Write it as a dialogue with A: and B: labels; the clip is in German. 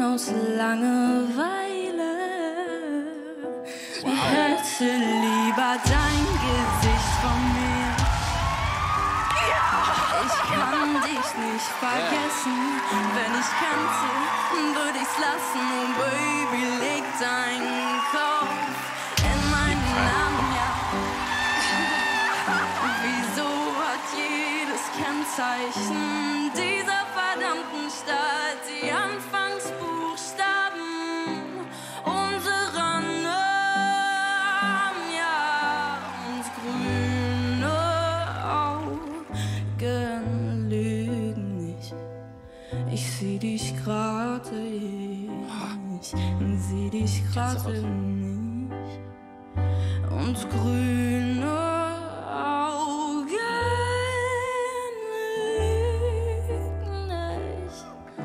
A: aus Langeweile. Ich hätte lieber dein Gesicht von mir. Ich kann dich nicht vergessen. Wenn ich könnte, würde ich's lassen. Oh Baby, leg deinen Kopf in meinen Namen, ja. Wieso hat jedes Kennzeichen dieser verdammten Ich sieh dich gerade, ich sieh dich gerade nicht. Und grüne